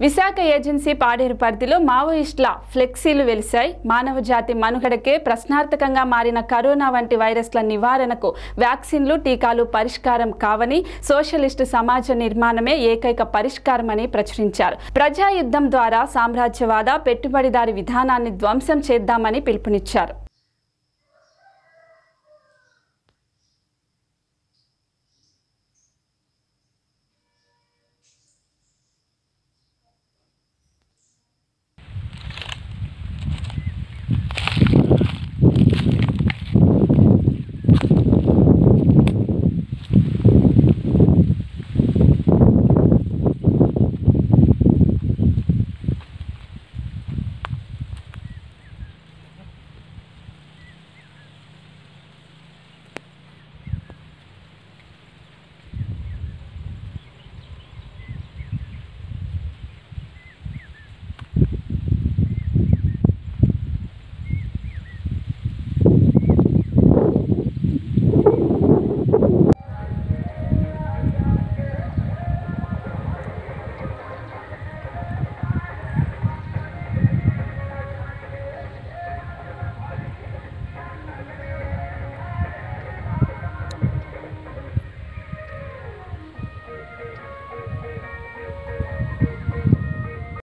Visakha agency Paderu పరిధిలో మావోయిస్టుల ఫ్లెక్సీలు వెలిశాయి. మానవ జాతి మనుగడకే ప్రశ్నార్థకంగా మారిన కరోనా వంటి వైరస్ల నివారణకు వ్యాక్సిన్లు టీకాలు పరిష్కారం కావని సోషలిస్టు సమాజ నిర్మాణమే ఏకైక పరిష్కారమని ప్రచురించారు. ప్రజాయుద్ధం ద్వారా సామ్రాజ్యవాద పెట్టుబడిదారి విధానాన్ని ధ్వంసం చేద్దామని పిలుపునిచ్చారు.